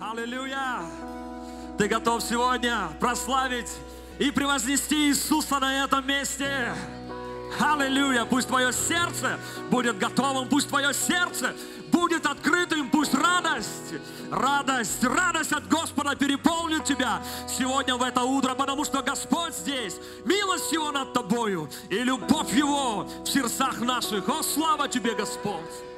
Аллилуйя! Ты готов сегодня прославить и превознести Иисуса на этом месте. Аллилуйя! Пусть твое сердце будет готовым, пусть твое сердце будет открытым, пусть радость, радость, радость от Господа переполнит тебя сегодня в это утро, потому что Господь здесь, милость Его над тобою и любовь Его в сердцах наших. О, слава тебе, Господь!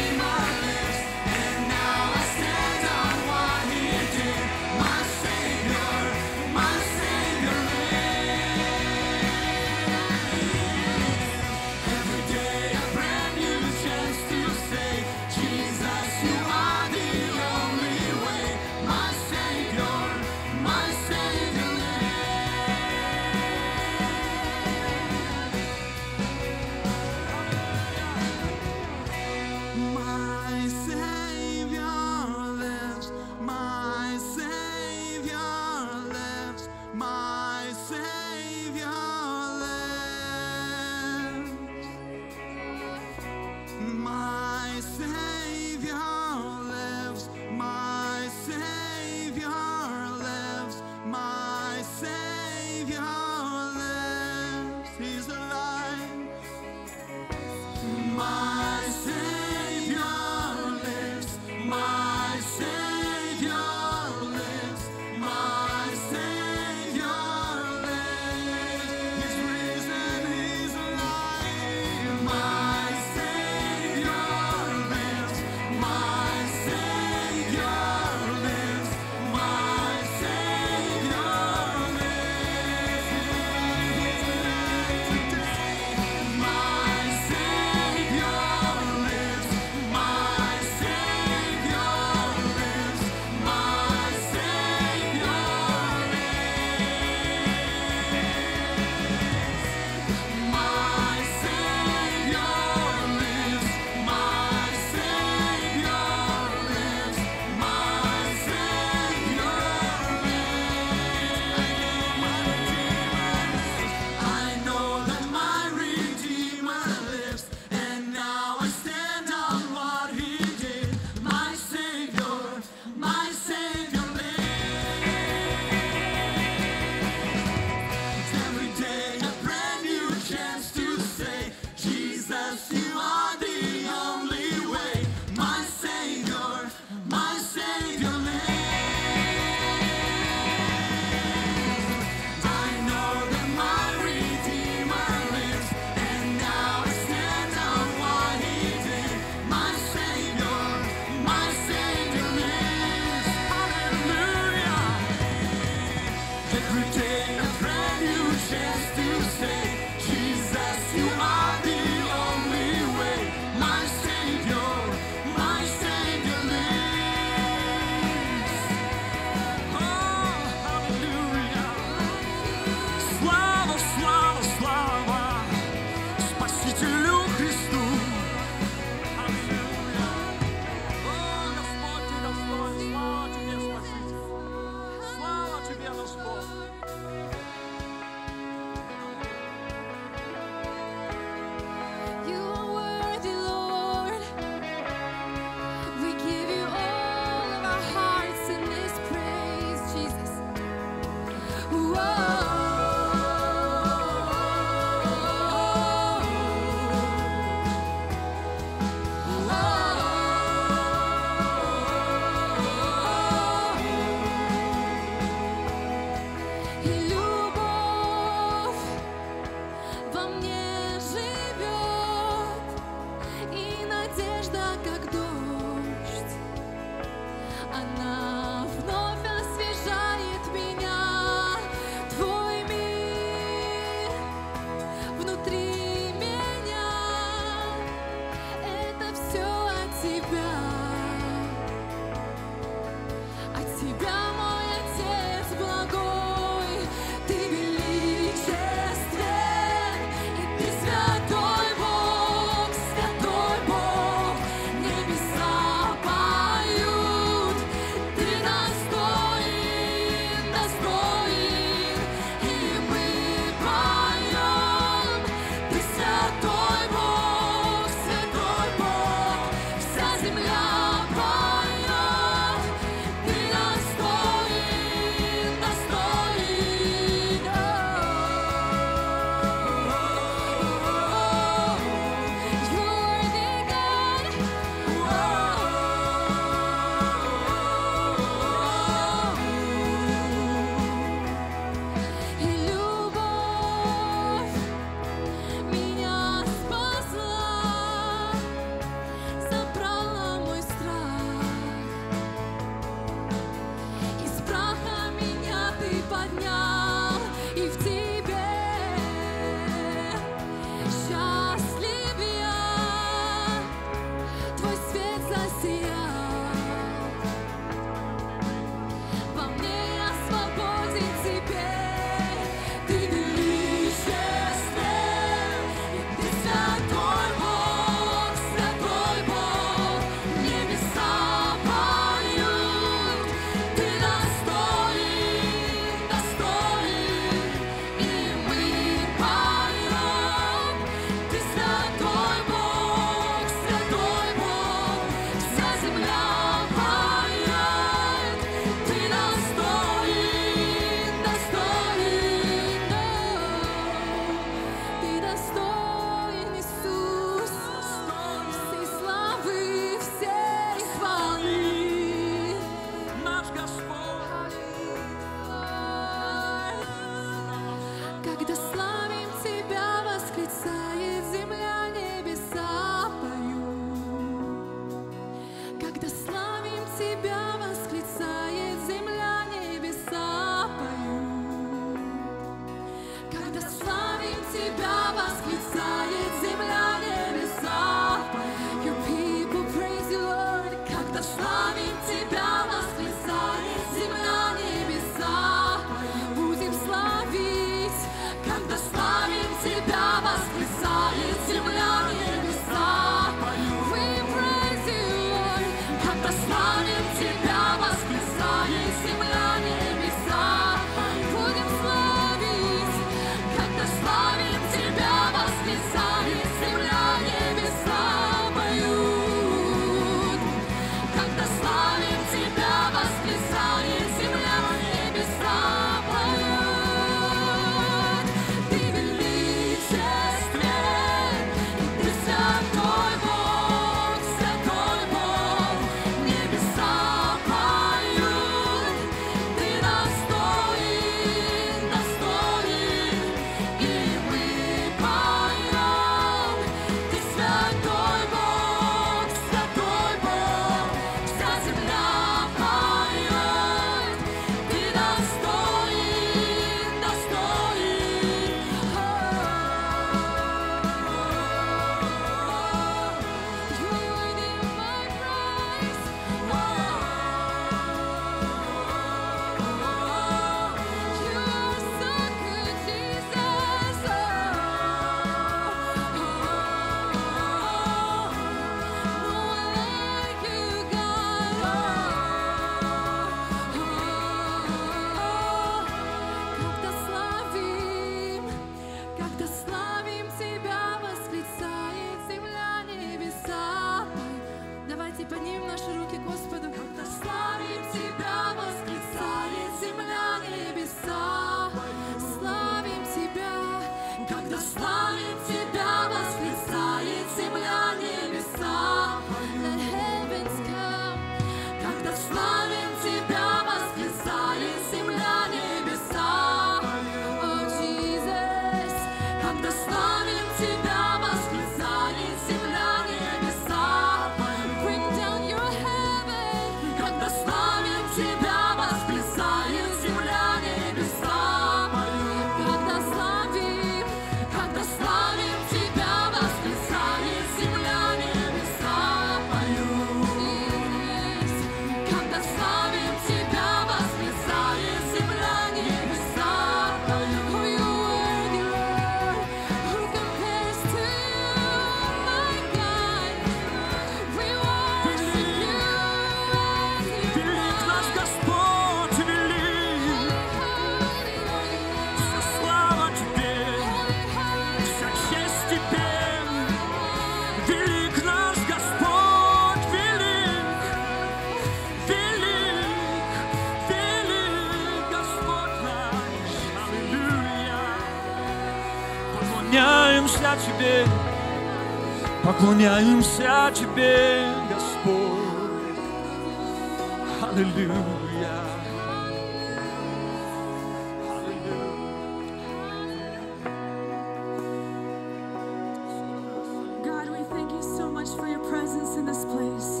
This place.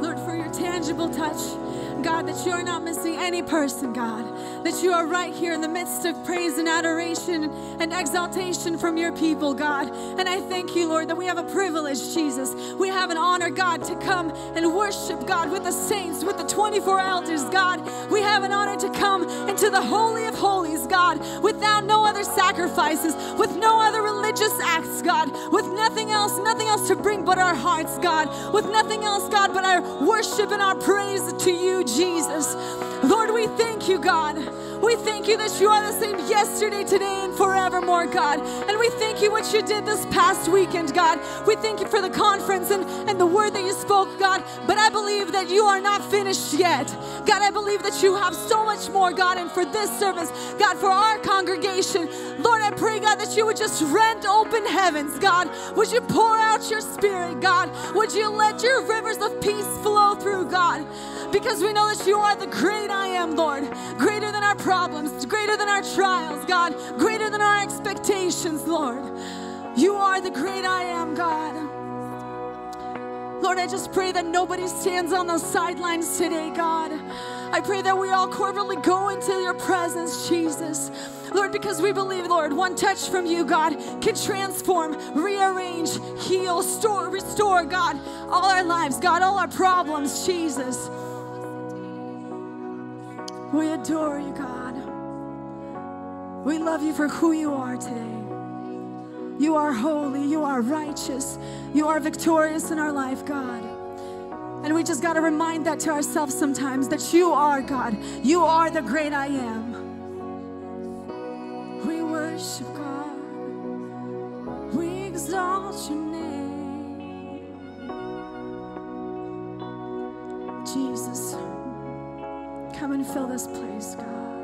Lord, for your tangible touch. God, that you are not missing any person, God. That you are right here in the midst of praise and adoration and exaltation from your people, God. And I thank you, Lord, that we have a privilege, Jesus. We have an honor, God, to come and worship, God, with the saints, with the 24 elders, God. We have an honor to come into the Holy of Holies, God, without no other sacrifices, with no other religious acts, God, with nothing else, nothing else to bring but our hearts, God, with nothing else, God, but our worship and our praise to you, Jesus. Lord, we thank you, God. We thank you that you are the same yesterday, today, and forevermore, God. And we thank you what you did this past weekend, God. We thank you for the conference and, and the word that you spoke, God. But I believe that you are not finished yet. God, I believe that you have so much more, God. And for this service, God, for our congregation, Lord, I pray, God, that you would just rent open heavens, God. Would you pour out your spirit, God? Would you let your rivers of peace flow through, God? Because we know that you are the great I am, Lord. Greater than our problems, greater than our trials, God. Greater than our expectations, Lord. You are the great I am, God. Lord, I just pray that nobody stands on those sidelines today, God. I pray that we all corporately go into your presence, Jesus. Lord, because we believe, Lord, one touch from you, God, can transform, rearrange, heal, store, restore, God, all our lives, God, all our problems, Jesus. We adore you, God. We love you for who you are today. You are holy, you are righteous, you are victorious in our life, God. And we just got to remind that to ourselves sometimes that you are God. You are the great I am. We worship God. We exalt your name. Jesus, come and fill this place, God.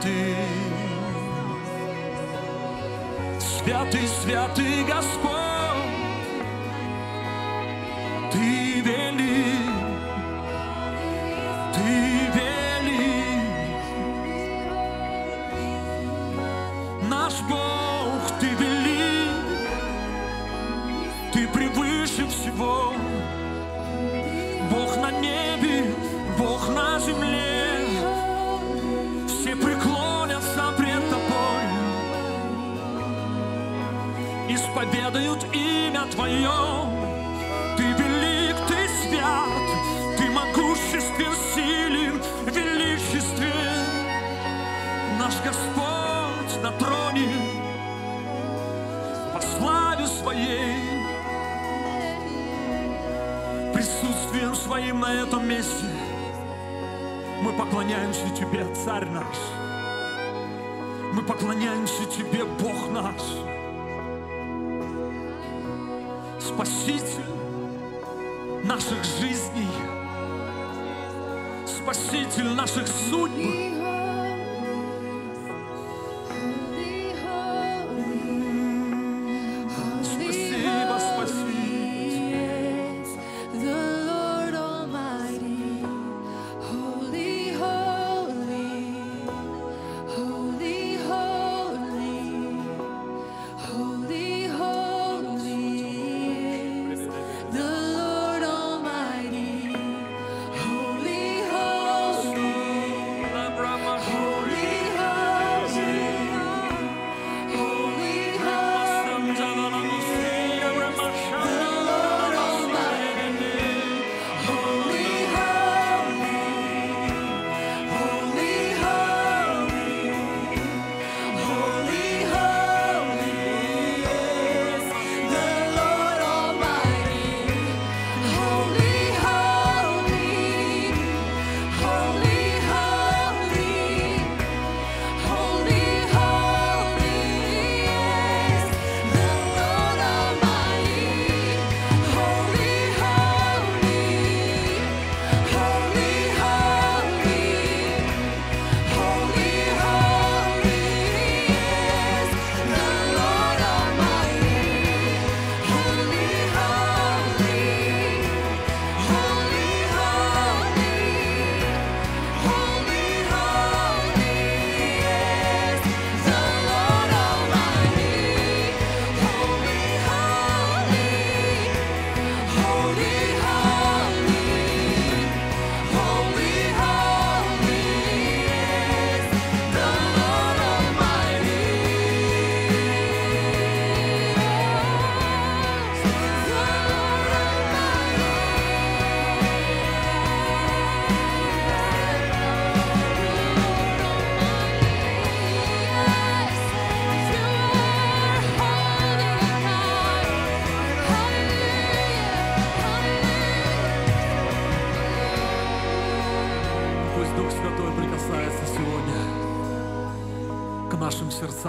святый, святый, святый Господь, Ты Спаситель наших судьб.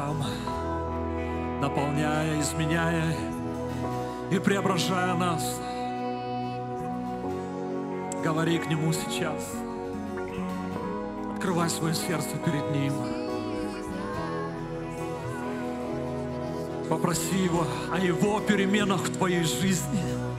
сам, наполняя, изменяя и преображая нас. Говори к Нему сейчас. Открывай свое сердце перед Ним. Попроси Его о Его переменах в твоей жизни.